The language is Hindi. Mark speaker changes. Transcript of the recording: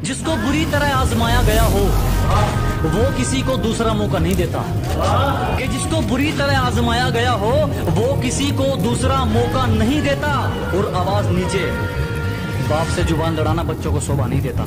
Speaker 1: जिसको बुरी तरह आजमाया गया हो, वो किसी को दूसरा मौका नहीं देता। कि जिसको बुरी तरह आजमाया गया हो, वो किसी को दूसरा मौका नहीं देता। और आवाज़ नीचे। बाप से ज़ुबान लड़ाना बच्चों को शोभा नहीं देता।